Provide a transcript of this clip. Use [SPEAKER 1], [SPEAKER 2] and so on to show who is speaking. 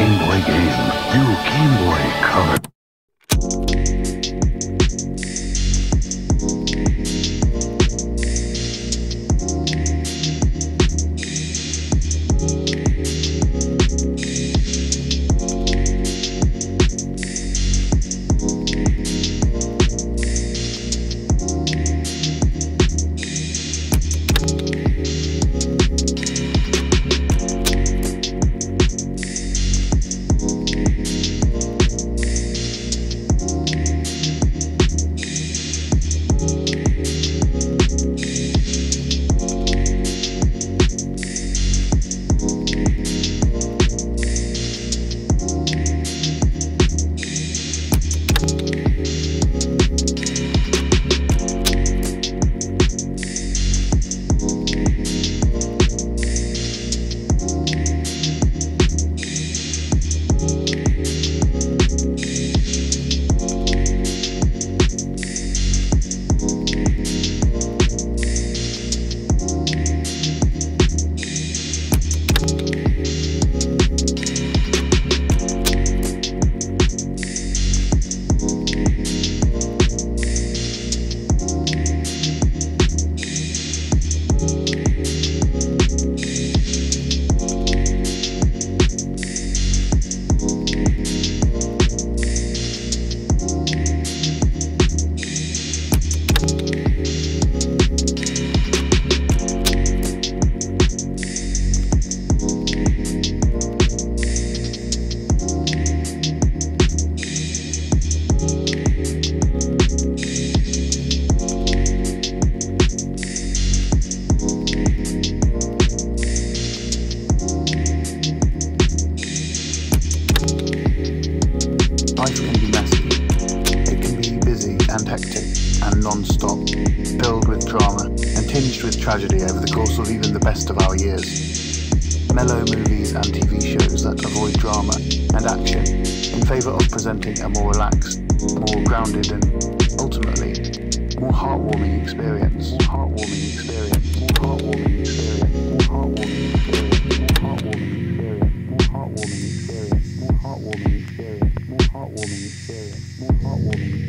[SPEAKER 1] Game Boy game. New Game Boy Color.
[SPEAKER 2] Life can be messy. It can be busy and hectic and non-stop, filled with drama and tinged with tragedy over the course of even the best of our years. Mellow movies and TV shows that avoid drama and action in favour of presenting a more relaxed, more grounded and ultimately more heartwarming experience. More heartwarming experience. more heartwarming.